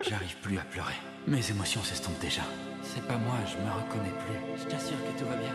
J'arrive plus à pleurer. Mes émotions s'estompent déjà. C'est pas moi, je me reconnais plus. Je t'assure que tout va bien.